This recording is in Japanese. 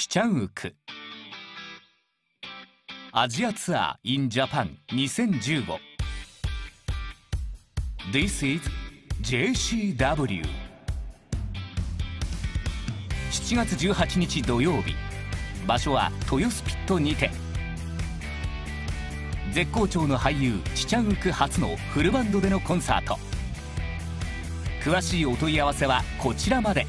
チチャンウク。アジアツアー in Japan 2015 This is JCW 7月18日土曜日場所は豊洲ピットにて。絶好調の俳優チチャンウク初のフルバンドでのコンサート。詳しいお問い合わせはこちらまで。